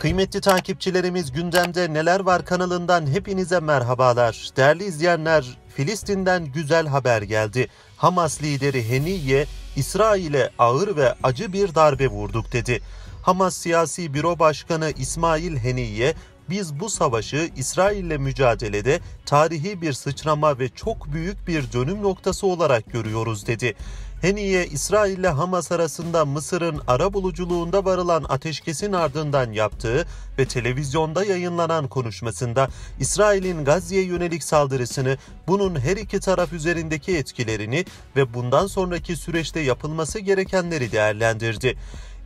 Kıymetli takipçilerimiz gündemde neler var kanalından hepinize merhabalar. Değerli izleyenler Filistin'den güzel haber geldi. Hamas lideri Heniye İsrail'e ağır ve acı bir darbe vurduk dedi. Hamas Siyasi Büro Başkanı İsmail Heniye biz bu savaşı İsrail'le mücadelede tarihi bir sıçrama ve çok büyük bir dönüm noktası olarak görüyoruz dedi. Heniye, İsrail ile Hamas arasında Mısır'ın ara buluculuğunda varılan ateşkesin ardından yaptığı ve televizyonda yayınlanan konuşmasında İsrail'in Gazze'ye yönelik saldırısını, bunun her iki taraf üzerindeki etkilerini ve bundan sonraki süreçte yapılması gerekenleri değerlendirdi.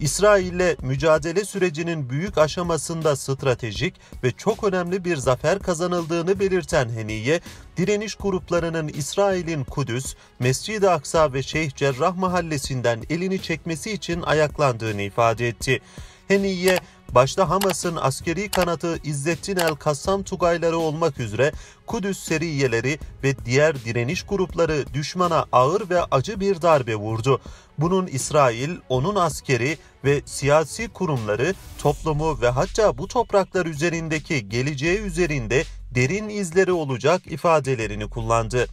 İsrail'le mücadele sürecinin büyük aşamasında stratejik ve çok önemli bir zafer kazanıldığını belirten Heniye, direniş gruplarının İsrail'in Kudüs, Mescid-i Aksa ve Şeyh Cerrah mahallesinden elini çekmesi için ayaklandığını ifade etti. Heniye, başta Hamas'ın askeri kanatı İzzettin el-Kassam Tugayları olmak üzere Kudüs seriyeleri ve diğer direniş grupları düşmana ağır ve acı bir darbe vurdu. Bunun İsrail, onun askeri ve siyasi kurumları, toplumu ve hatta bu topraklar üzerindeki geleceği üzerinde derin izleri olacak ifadelerini kullandı.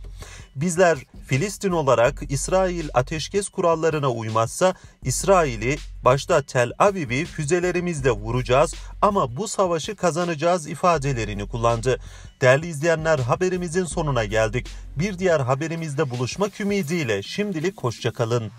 Bizler Filistin olarak İsrail ateşkes kurallarına uymazsa İsrail'i başta Tel Aviv'i füzelerimizle vuracağız ama bu savaşı kazanacağız ifadelerini kullandı. Değerli izleyenler haberimizin sonuna geldik. Bir diğer haberimizde buluşmak ümidiyle şimdilik hoşçakalın.